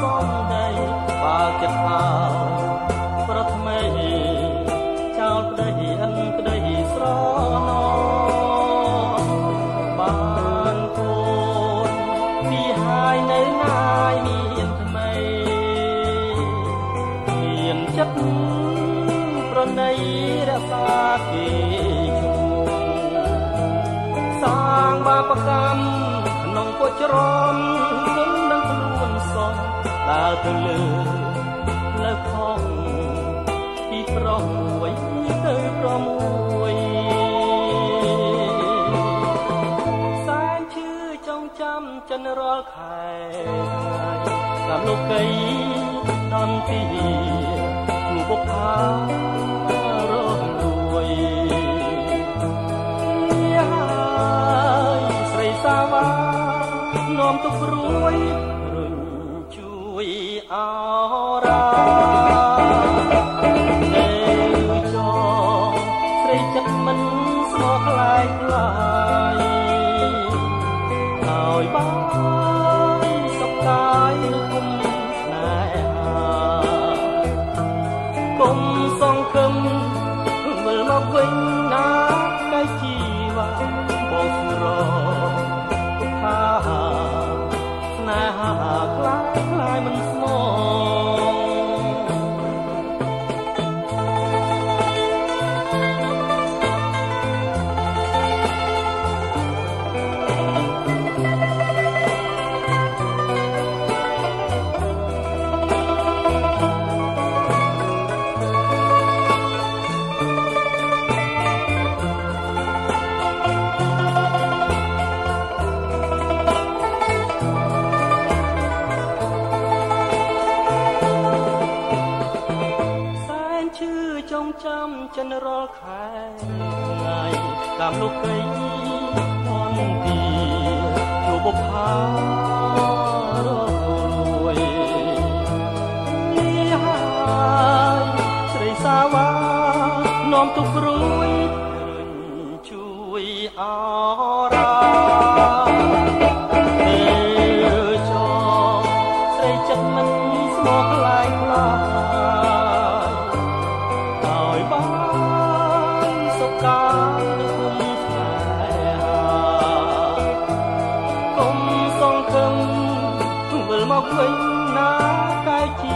សំដីបើចិត្តហើយប្រថ្មីចោលប្តីអិនក្តីស្រណបានគូនពីហើយនៅណាយមានថ្មីមានចិត្តប្រណីរក្សាគេឈ្មោះសាងបាបកម្មក្នុងពុជរំគុំនឹងខ្លួនសង ដើរទៅលើលើខំពីប្រុសមួយទៅប្រុសមួយសែនឈឺចងចាំចិនរាល់ខែតាមលោកីដំទីជួបុកផារងរួយហើយស្រីសាវានាំទុកព្រួយរុញជួយអ រ៉ានៅចស្រីចិត្តមិនស្មោះខ្លាយខ្លា ខែថ្ងៃតាមលោកីមនទីជួបបុផាររួយនេះហើយស្រីសាវានាំទុកព្រួយជួយអរ៉ាពេលចស្រីចិត្តមិនស្មោះខ្លាយខ្លា មកវិញណាកាយជា